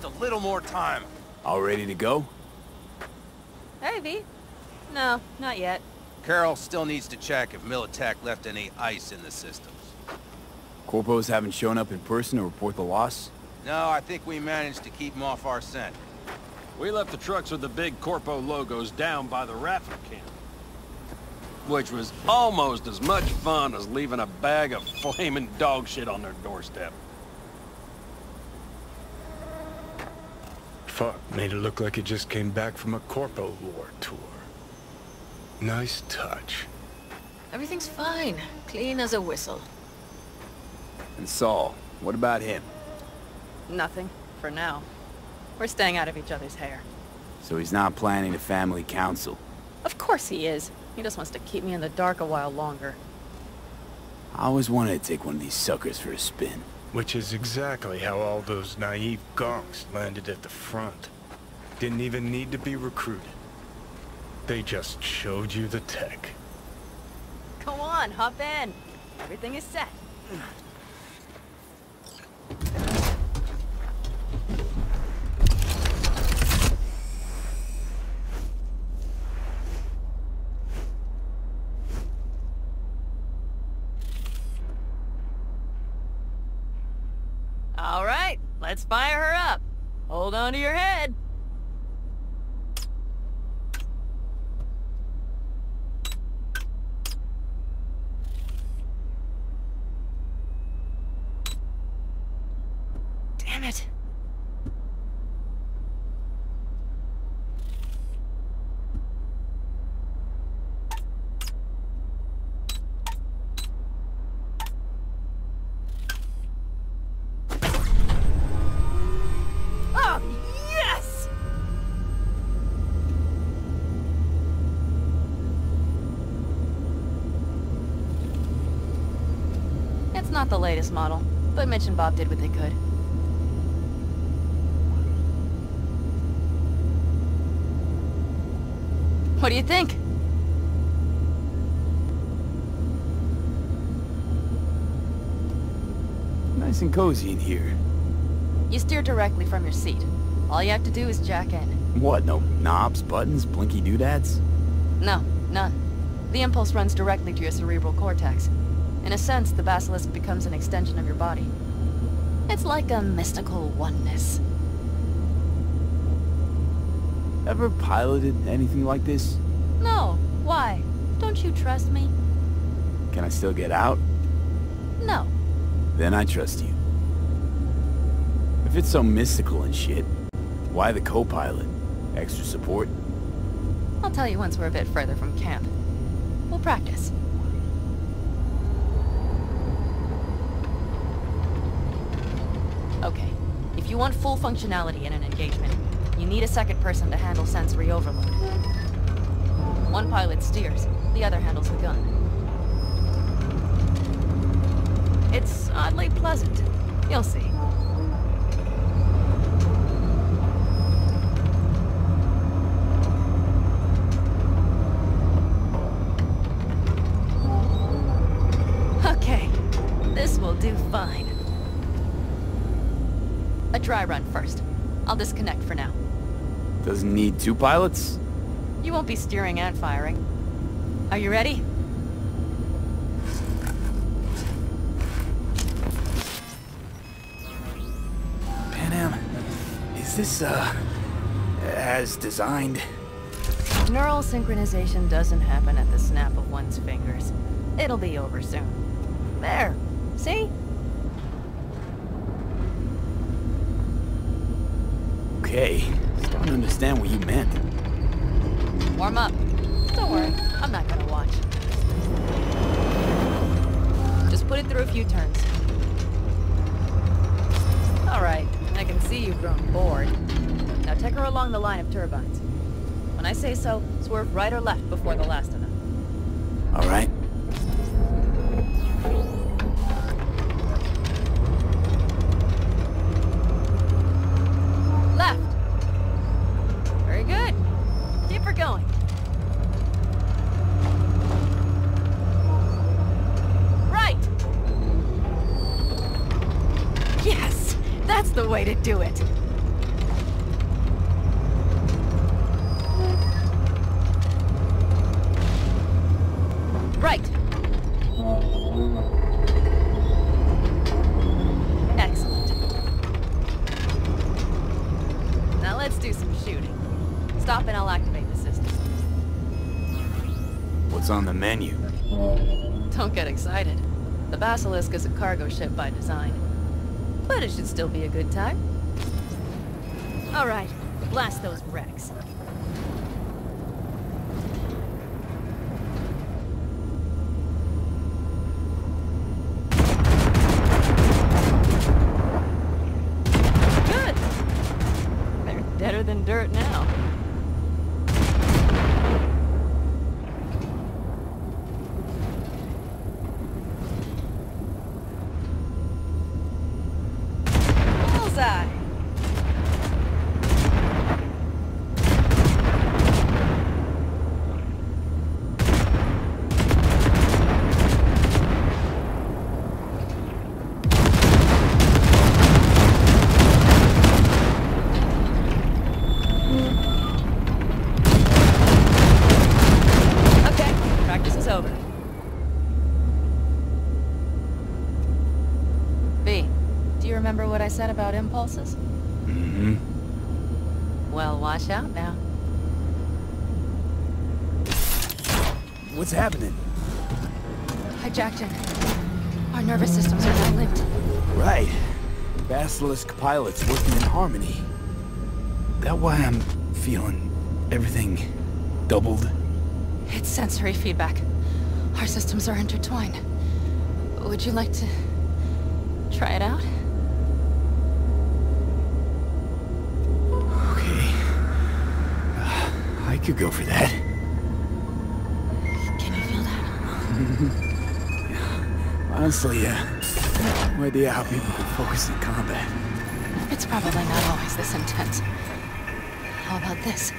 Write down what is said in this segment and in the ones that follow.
just a little more time. All ready to go? Hey, V. No, not yet. Carol still needs to check if Militech left any ice in the systems. Corpos haven't shown up in person to report the loss? No, I think we managed to keep them off our scent. We left the trucks with the big Corpo logos down by the Raffen camp. Which was almost as much fun as leaving a bag of flaming dog shit on their doorstep. Made it look like it just came back from a Corpo War tour. Nice touch. Everything's fine. Clean as a whistle. And Saul, what about him? Nothing. For now. We're staying out of each other's hair. So he's not planning a family council? Of course he is. He just wants to keep me in the dark a while longer. I always wanted to take one of these suckers for a spin. Which is exactly how all those naive gonks landed at the front. Didn't even need to be recruited. They just showed you the tech. Come on, hop in. Everything is set. All right, let's fire her up. Hold on to your head. Damn it. Oh, yes! It's not the latest model, but Mitch and Bob did what they could. What do you think? Nice and cozy in here. You steer directly from your seat. All you have to do is jack in. What, no knobs, buttons, blinky doodads? No, none. The impulse runs directly to your cerebral cortex. In a sense, the basilisk becomes an extension of your body. It's like a mystical oneness. Ever piloted anything like this? No, why? Don't you trust me? Can I still get out? No. Then I trust you. If it's so mystical and shit, why the co-pilot? Extra support? I'll tell you once we're a bit further from camp. We'll practice. Okay, if you want full functionality in an engagement, you need a second person to handle sensory overload. One pilot steers, the other handles the gun. It's oddly pleasant. You'll see. Dry run first. I'll disconnect for now. Doesn't need two pilots? You won't be steering and firing. Are you ready? Panam, is this, uh, as designed? Neural synchronization doesn't happen at the snap of one's fingers. It'll be over soon. There. See? Okay, starting to understand what you meant. Warm up. Don't worry, I'm not gonna watch. Just put it through a few turns. Alright, I can see you've grown bored. Now take her along the line of turbines. When I say so, swerve right or left before the last of them. All Basilisk is a cargo ship by design. But it should still be a good time. Alright, blast those wrecks. Good! They're deader than dirt now. Bullseye! Okay, practice is over. V, do you remember what I said about impulses? Mm-hmm. Well, watch out now. What's happening? Hijacked in. Our nervous systems are now linked. Right. Basilisk pilots working in harmony. That why I'm feeling everything doubled? It's sensory feedback. Our systems are intertwined. Would you like to try it out? Could go for that. Can you feel that? Honestly, yeah. no idea how people can focus in combat. It's probably not always this intense. How about this?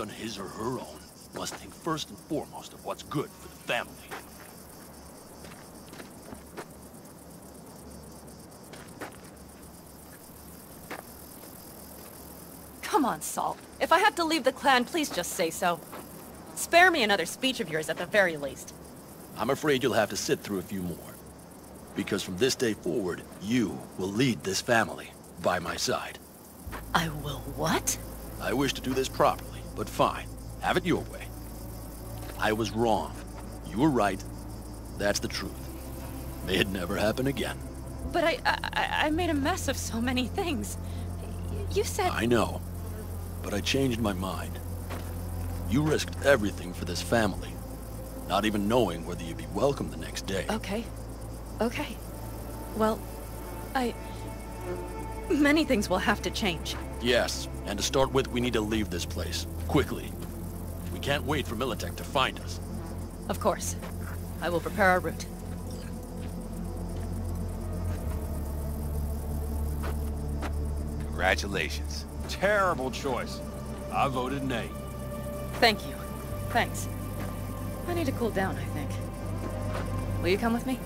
On his or her own, must think first and foremost of what's good for the family. Come on, Saul. If I have to leave the clan, please just say so. Spare me another speech of yours at the very least. I'm afraid you'll have to sit through a few more. Because from this day forward, you will lead this family by my side. I will what? I wish to do this properly, but fine. Have it your way. I was wrong. You were right. That's the truth. May it never happen again. But I, I, I made a mess of so many things. You said... I know. But I changed my mind. You risked everything for this family. Not even knowing whether you'd be welcome the next day. Okay. Okay. Well, I... Many things will have to change. Yes, and to start with, we need to leave this place. Quickly. We can't wait for Militech to find us. Of course. I will prepare our route. Congratulations. Terrible choice. I voted nay. Thank you. Thanks. I need to cool down, I think. Will you come with me?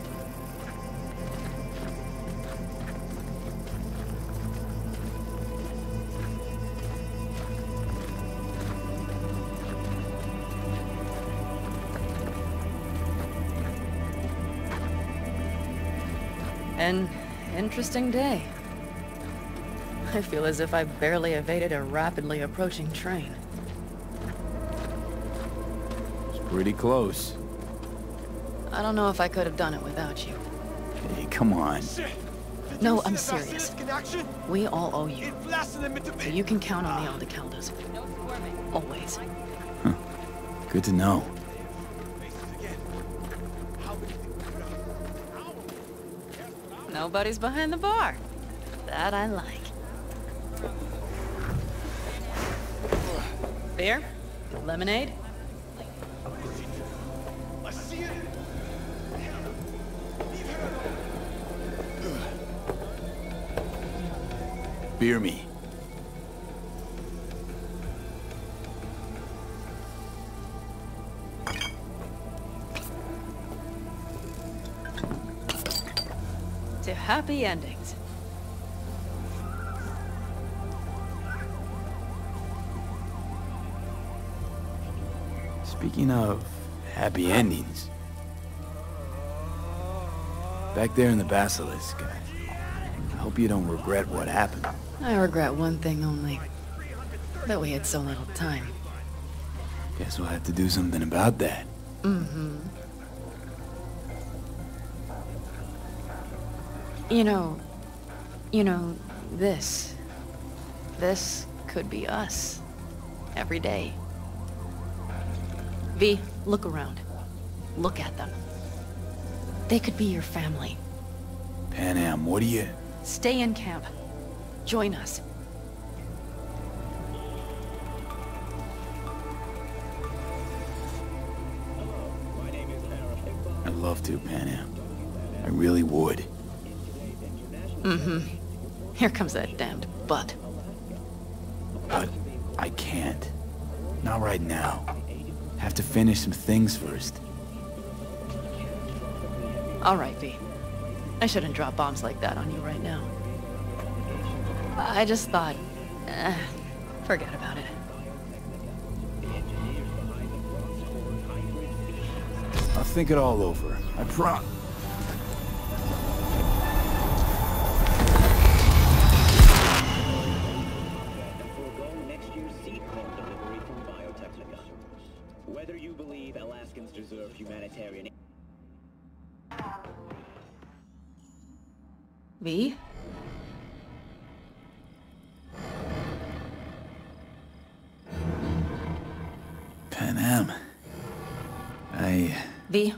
An interesting day. I feel as if I barely evaded a rapidly approaching train. It's pretty close. I don't know if I could have done it without you. Hey, come on. No, I'm serious. We all owe you. So you can count on the Aldecaldos. Always. Good to know. Nobody's behind the bar. That I like. Beer? Lemonade? Beer me. Happy endings. Speaking of happy endings. Back there in the Basilisk, I hope you don't regret what happened. I regret one thing only. That we had so little time. Guess we'll have to do something about that. Mm-hmm. You know... You know, this... This could be us. Every day. V, look around. Look at them. They could be your family. Panam, what do you... Stay in camp. Join us. I'd love to, Panam. I really would. Mm-hmm. Here comes that damned butt. But I can't. Not right now. Have to finish some things first. All right, V. I shouldn't drop bombs like that on you right now. I just thought... Eh, forget about it. I'll think it all over. I pro...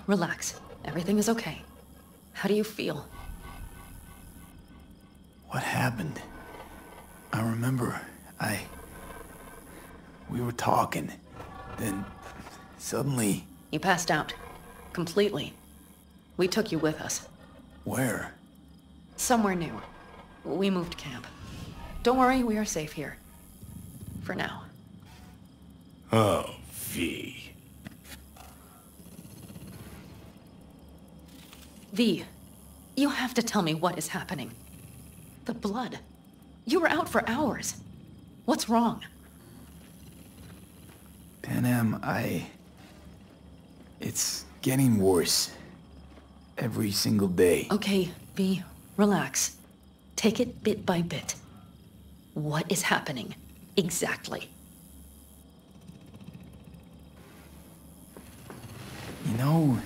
relax. Everything is okay. How do you feel? What happened? I remember, I... We were talking. Then, suddenly... You passed out. Completely. We took you with us. Where? Somewhere new. We moved camp. Don't worry, we are safe here. For now. Oh, V. V, you have to tell me what is happening. The blood. You were out for hours. What's wrong? Panam, I... It's getting worse. Every single day. Okay, V, relax. Take it bit by bit. What is happening? Exactly. You know,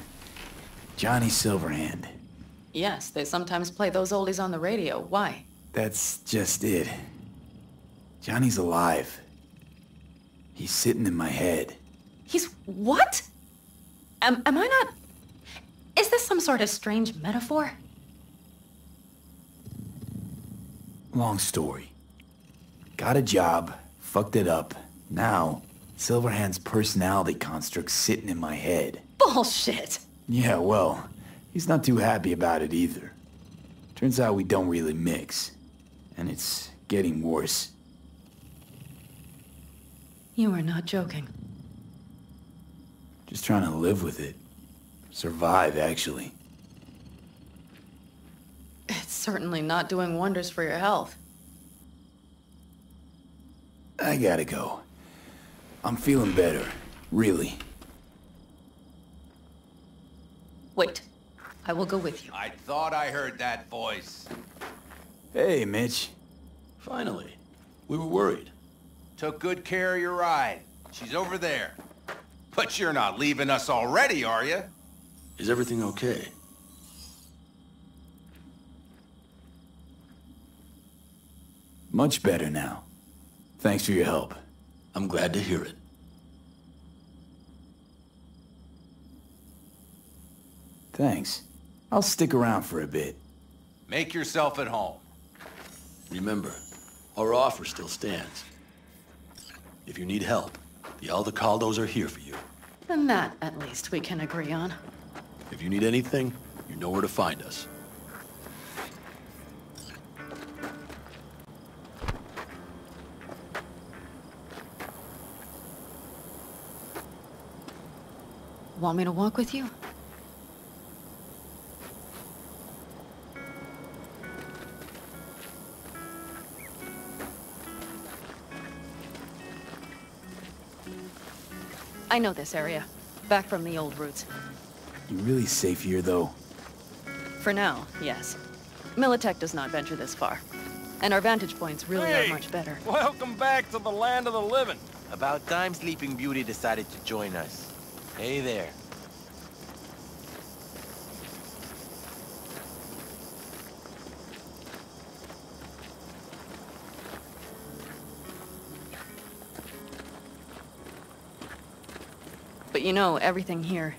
Johnny Silverhand. Yes, they sometimes play those oldies on the radio. Why? That's just it. Johnny's alive. He's sitting in my head. He's what? Am, am I not... Is this some sort of strange metaphor? Long story. Got a job, fucked it up. Now, Silverhand's personality construct's sitting in my head. Bullshit! Yeah, well, he's not too happy about it either. Turns out we don't really mix. And it's getting worse. You are not joking. Just trying to live with it. Survive, actually. It's certainly not doing wonders for your health. I gotta go. I'm feeling better. Really. Wait. I will go with you. I thought I heard that voice. Hey, Mitch. Finally. We were worried. Took good care of your ride. She's over there. But you're not leaving us already, are you? Is everything okay? Much better now. Thanks for your help. I'm glad to hear it. Thanks. I'll stick around for a bit. Make yourself at home. Remember, our offer still stands. If you need help, the Aldecaldos are here for you. And that, at least, we can agree on. If you need anything, you know where to find us. Want me to walk with you? I know this area. Back from the old routes. You're really safe here, though? For now, yes. Militech does not venture this far. And our vantage points really Hey! are much better. Welcome back to the land of the living. About time Sleeping Beauty decided to join us. Hey there. But you know, everything here,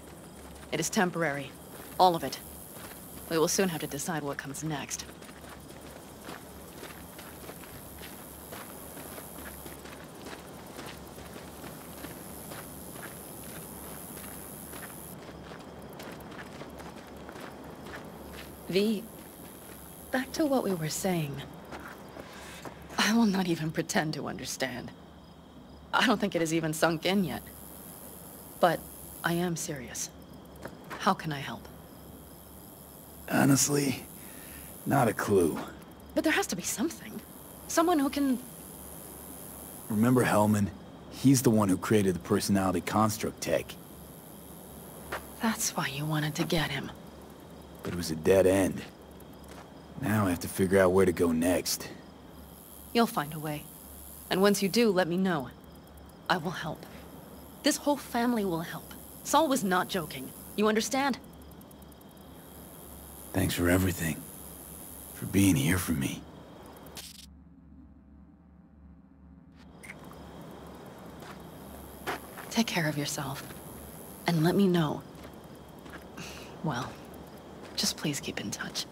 it is temporary. All of it. We will soon have to decide what comes next. V, back to what we were saying. I will not even pretend to understand. I don't think it has even sunk in yet. But I am serious. How can I help? Honestly, not a clue. But there has to be something. Someone who can... Remember Hellman? He's the one who created the personality construct tech. That's why you wanted to get him. But it was a dead end. Now I have to figure out where to go next. You'll find a way. And once you do, let me know. I will help. This whole family will help. Saul was not joking. You understand? Thanks for everything. For being here for me. Take care of yourself. And let me know. Well, just please keep in touch.